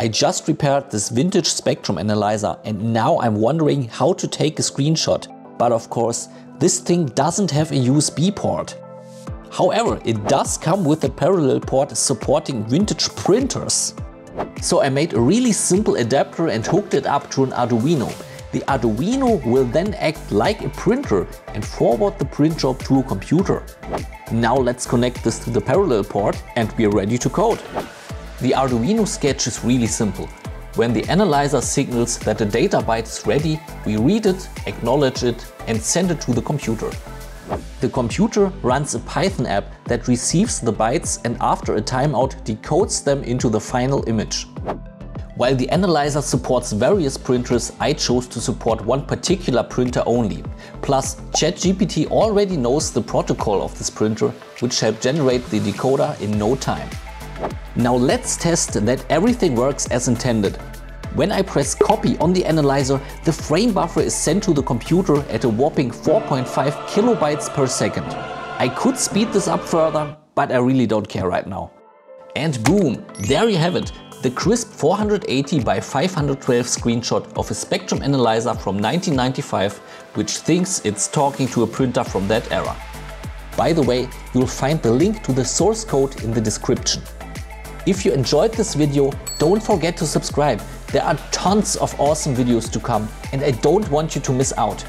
I just repaired this vintage Spectrum analyzer and now I'm wondering how to take a screenshot. But of course, this thing doesn't have a USB port. However, it does come with a parallel port supporting vintage printers. So I made a really simple adapter and hooked it up to an Arduino. The Arduino will then act like a printer and forward the print job to a computer. Now let's connect this to the parallel port and we are ready to code. The Arduino sketch is really simple. When the analyzer signals that the data byte is ready, we read it, acknowledge it and send it to the computer. The computer runs a Python app that receives the bytes and after a timeout decodes them into the final image. While the analyzer supports various printers, I chose to support one particular printer only. Plus, ChatGPT already knows the protocol of this printer, which helped generate the decoder in no time. Now let's test that everything works as intended. When I press copy on the analyzer, the frame buffer is sent to the computer at a whopping 4.5 kilobytes per second. I could speed this up further, but I really don't care right now. And boom, there you have it, the crisp 480 by 512 screenshot of a Spectrum analyzer from 1995, which thinks it's talking to a printer from that era. By the way, you'll find the link to the source code in the description. If you enjoyed this video, don't forget to subscribe. There are tons of awesome videos to come and I don't want you to miss out.